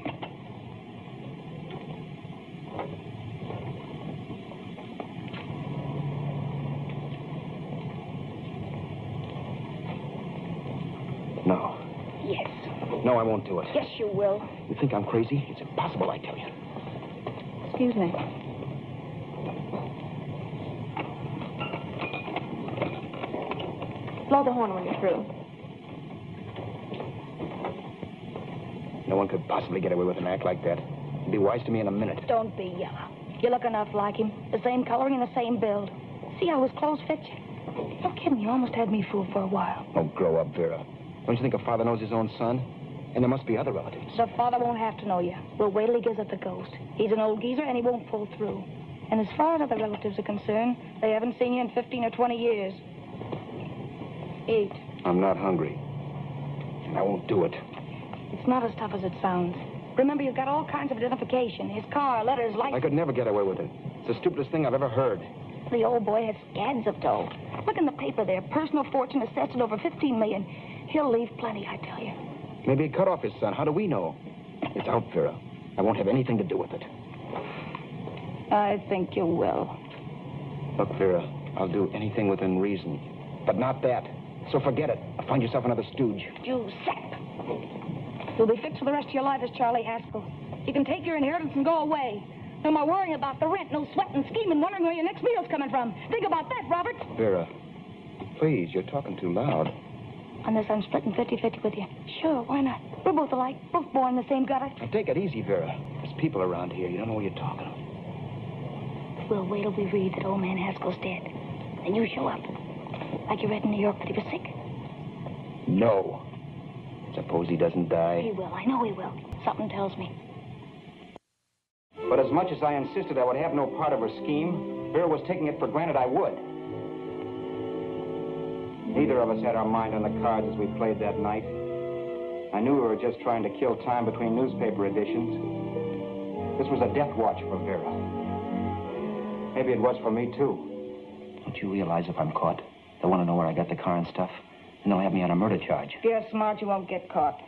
No. Yes. No, I won't do it. Yes, you will. You think I'm crazy? It's impossible, I tell you. Excuse me. Blow the horn when you're through. No one could possibly get away with an act like that. He'd be wise to me in a minute. Don't be yellow. You look enough like him. The same coloring and the same build. See how his clothes fit you? No kidding. You almost had me fooled for a while. Oh, grow up, Vera. Don't you think a father knows his own son? And there must be other relatives. The father won't have to know you. We'll wait till he gives up the ghost. He's an old geezer and he won't pull through. And as far as other relatives are concerned, they haven't seen you in 15 or 20 years. Eat. I'm not hungry. And I won't do it. It's not as tough as it sounds. Remember, you've got all kinds of identification. His car, letters, I could never get away with it. It's the stupidest thing I've ever heard. The old boy has scads of dough. Look in the paper there. Personal fortune assessed at over 15 million. He'll leave plenty, I tell you. Maybe he cut off his son. How do we know? It's out, Vera. I won't have anything to do with it. I think you will. Look, Vera, I'll do anything within reason. But not that. So forget it. Find yourself another stooge. You sap. You'll be fixed for the rest of your life as Charlie Haskell. You can take your inheritance and go away. No more worrying about the rent, no sweating, scheming, wondering where your next meal's coming from. Think about that, Robert. Vera, please, you're talking too loud. On this, I'm splitting 50-50 with you. Sure, why not? We're both alike, both born in the same gutter. Now, take it easy, Vera. There's people around here. You don't know what you're talking. We'll wait till we read that old man Haskell's dead. Then you show up. Like you read in New York that he was sick. No. Suppose he doesn't die? He will. I know he will. Something tells me. But as much as I insisted I would have no part of her scheme, Vera was taking it for granted I would. Neither of us had our mind on the cards as we played that night. I knew we were just trying to kill time between newspaper editions. This was a death watch for Vera. Maybe it was for me, too. Don't you realize if I'm caught, they'll want to know where I got the car and stuff, and they'll have me on a murder charge. If you're smart, you won't get caught.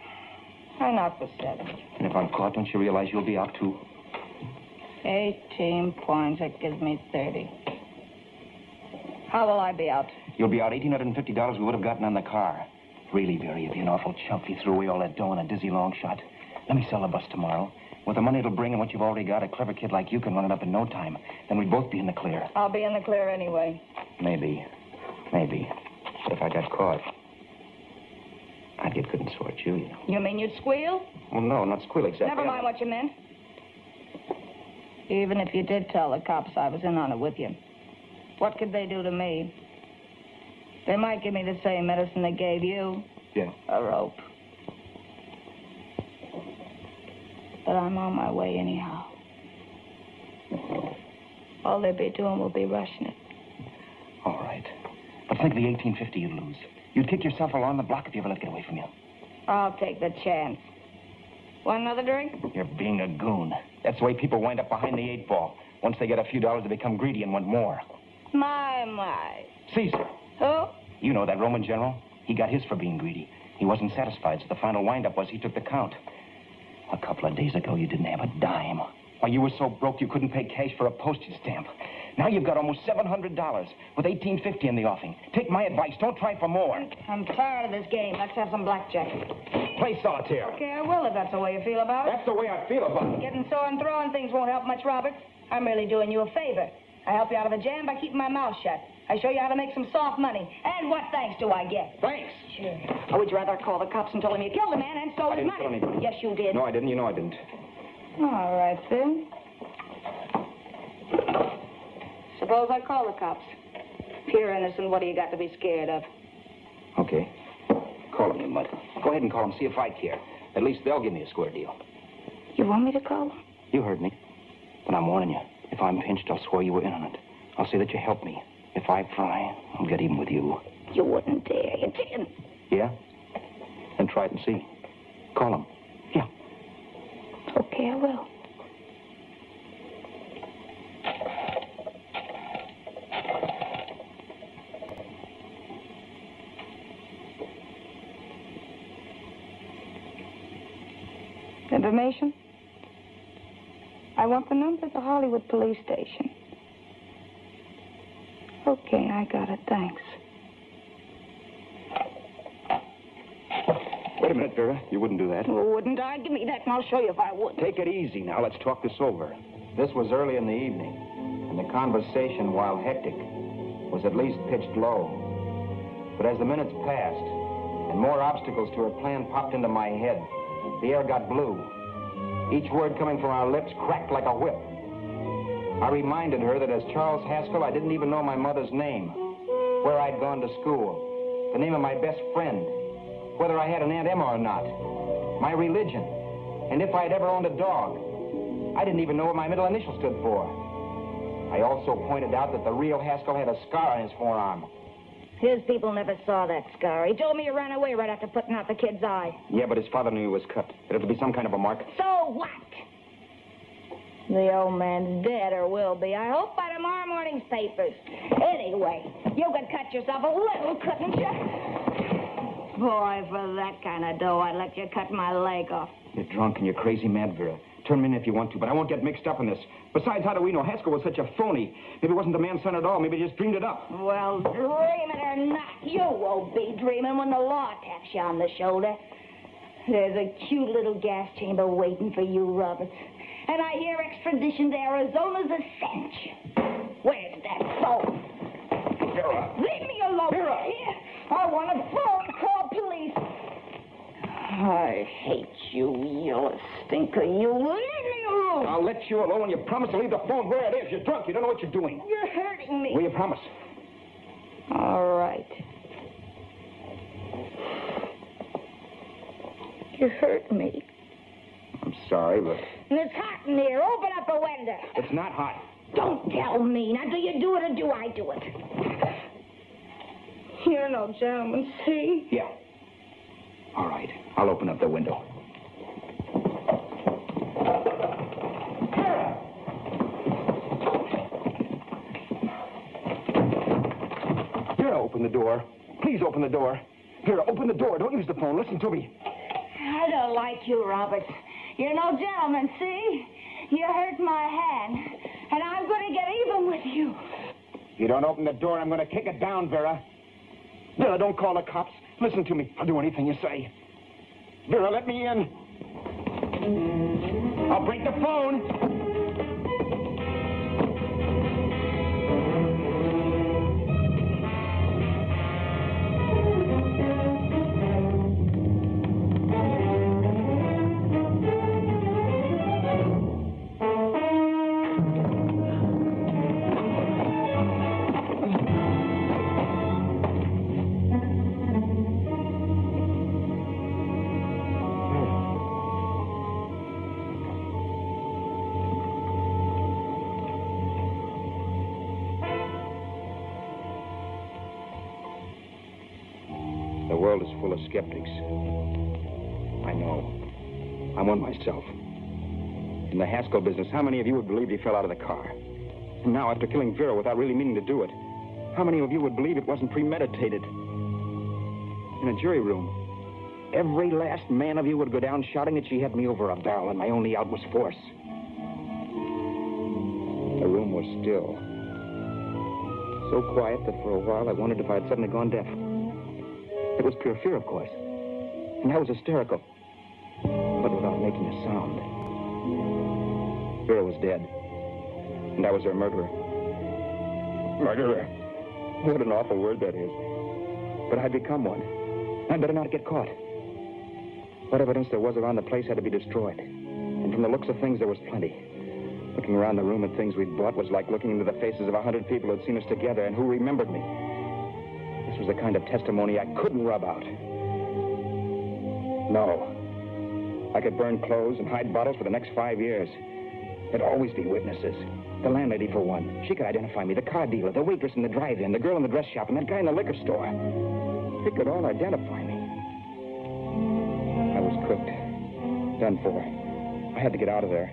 Sign out for seven. And if I'm caught, don't you realize you'll be out too? 18 points. That gives me 30. How will I be out? You'll be out $1,850 we would have gotten on the car. Really, Vera, you'd be an awful chump if you threw away all that dough on a dizzy long shot. Let me sell the bus tomorrow. With the money it'll bring and what you've already got, a clever kid like you can run it up in no time. Then we'd both be in the clear. I'll be in the clear anyway. Maybe. Maybe. But if I got caught, I'd get good and sore at you, you know. You mean you'd squeal? Well, no, not squeal exactly. Never mind what you meant. Even if you did tell the cops I was in on it with you, what could they do to me? They might give me the same medicine they gave you. Yeah. A rope. But I'm on my way anyhow. All they'll be doing will be rushing it. All right. But think of the 1850 you'd lose. You'd kick yourself along the block if you ever let it get away from you. I'll take the chance. Want another drink? You're being a goon. That's the way people wind up behind the eight ball. Once they get a few dollars, they become greedy and want more. My, my. Caesar. Who? You know that Roman general? He got his for being greedy. He wasn't satisfied, so the final windup was he took the count. A couple of days ago, you didn't have a dime. Why, you were so broke you couldn't pay cash for a postage stamp. Now you've got almost $700 with 1850 in the offing. Take my advice. Don't try for more. I'm tired of this game. Let's have some blackjack. Play solitaire. Okay, I will if that's the way you feel about it. That's the way I feel about it. Getting sore and throwing things won't help much, Robert. I'm really doing you a favor. I help you out of a jam by keeping my mouth shut. I show you how to make some soft money. And what thanks do I get? Thanks. Sure. Or would you rather call the cops and tell them you killed the man and stole I his money? Yes, you did. No, I didn't. You know I didn't. All right, then. Suppose I call the cops. Pure innocent, what do you got to be scared of? Okay. Call them, you. Go ahead and call them. See if I care. At least they'll give me a square deal. You want me to call them? You heard me. But I'm warning you. If I'm pinched, I'll swear you were in on it. I'll say that you helped me. If I try, I'll get even with you. You wouldn't dare. You didn't. Yeah? Then try it and see. Call him. Yeah. Okay, I will. Information? I want the number of the Hollywood police station. Okay, I got it. Thanks. Wait a minute, Vera. You wouldn't do that. Oh, wouldn't I? Give me that and I'll show you if I would. Take it easy now. Let's talk this over. This was early in the evening, and the conversation, while hectic, was at least pitched low. But as the minutes passed, and more obstacles to her plan popped into my head, the air got blue. Each word coming from our lips cracked like a whip. I reminded her that as Charles Haskell, I didn't even know my mother's name, where I'd gone to school, the name of my best friend, whether I had an Aunt Emma or not, my religion, and if I'd ever owned a dog. I didn't even know what my middle initial stood for. I also pointed out that the real Haskell had a scar on his forearm. His people never saw that scar. He told me he ran away right after putting out the kid's eye. Yeah, but his father knew he was cut. It'll be some kind of a mark. So what? The old man's dead or will be. I hope by tomorrow morning's papers. Anyway, you could cut yourself a little, couldn't you? Boy, for that kind of dough, I'd let you cut my leg off. You're drunk and you're crazy mad, Vera. Turn me in if you want to, but I won't get mixed up in this. Besides, how do we know Haskell was such a phony? Maybe it wasn't the man's son at all. Maybe he just dreamed it up. Well, dreaming or not, you won't be dreaming when the law taps you on the shoulder. There's a cute little gas chamber waiting for you, Roberts. And I hear extradition to Arizona's a cinch. Where's that phone? Vera! Leave me alone. Vera! Here. I want a phone. Call police. I hate you, yellow stinker. You leave me alone. I'll let you alone you promise to leave the phone where it is. You're drunk. You don't know what you're doing. You're hurting me. Will you promise? All right. You hurt me. I'm sorry, but. And it's hot in here. Open up a window. It's not hot. Don't tell me. Now, do you do it or do I do it? You're no gentleman, see? Yeah. All right. I'll open up the window. Here, open the door. Please open the door. Here, open the door. Don't use the phone. Listen to me. I don't like you, Roberts. You're no gentleman, see? You hurt my hand, and I'm going to get even with you. If you don't open the door, I'm going to kick it down, Vera. Vera, don't call the cops. Listen to me. I'll do anything you say. Vera, let me in. I'll break the phone. Skeptics. I know. I'm one myself. In the Haskell business, how many of you would believe he fell out of the car? And now, after killing Vera without really meaning to do it, how many of you would believe it wasn't premeditated? In a jury room, every last man of you would go down shouting that she had me over a barrel and my only out was force. The room was still. So quiet that for a while I wondered if I had suddenly gone deaf. It was pure fear, of course. And I was hysterical. But without making a sound. Vera was dead. And I was her murderer. Murderer. What an awful word that is. But I'd become one. I'd better not get caught. What evidence there was around the place had to be destroyed. And from the looks of things, there was plenty. Looking around the room at things we'd bought was like looking into the faces of a hundred people who'd seen us together and who remembered me. This was the kind of testimony I couldn't rub out. No. I could burn clothes and hide bottles for the next five years. There'd always be witnesses. The landlady, for one. She could identify me. The car dealer, the waitress in the drive-in, the girl in the dress shop, and that guy in the liquor store. They could all identify me. I was cooked. Done for. I had to get out of there.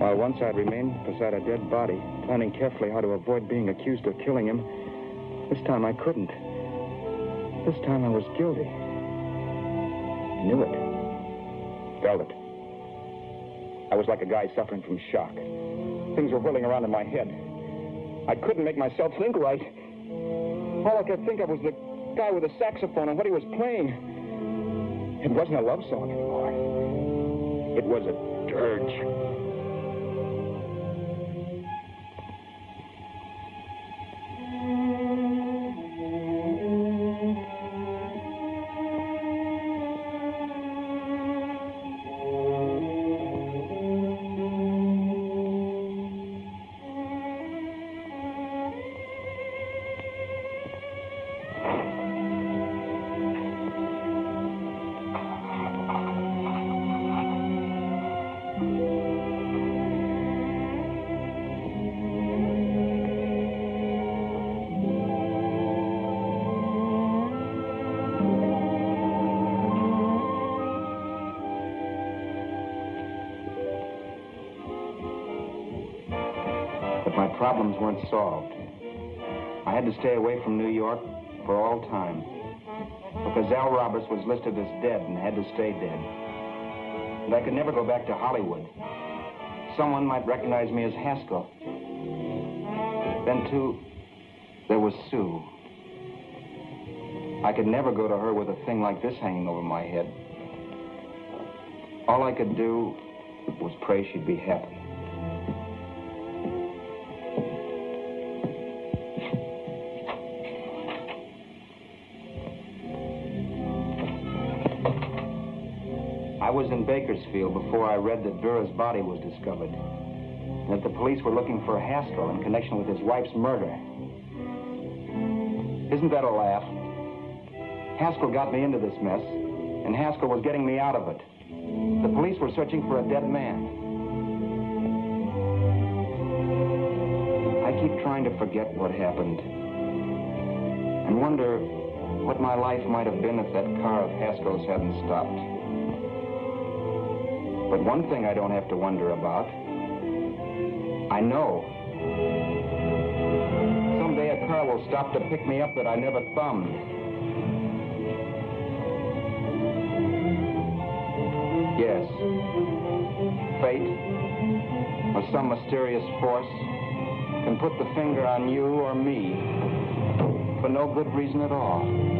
While once I'd remained beside a dead body, planning carefully how to avoid being accused of killing him, this time I couldn't. This time I was guilty. I knew it. Felt it. I was like a guy suffering from shock. Things were whirling around in my head. I couldn't make myself think right. All I could think of was the guy with the saxophone and what he was playing. It wasn't a love song anymore. It was a dirge. Problems weren't solved. I had to stay away from New York for all time. Because Al Roberts was listed as dead and had to stay dead. And I could never go back to Hollywood. Someone might recognize me as Haskell. Then, too, there was Sue. I could never go to her with a thing like this hanging over my head. All I could do was pray she'd be happy. Was in Bakersfield before I read that Vera's body was discovered. And that the police were looking for Haskell in connection with his wife's murder. Isn't that a laugh? Haskell got me into this mess, and Haskell was getting me out of it. The police were searching for a dead man. I keep trying to forget what happened. And wonder what my life might have been if that car of Haskell's hadn't stopped. But one thing I don't have to wonder about. I know. Someday a car will stop to pick me up that I never thumbed. Yes. Fate, or some mysterious force, can put the finger on you or me for no good reason at all.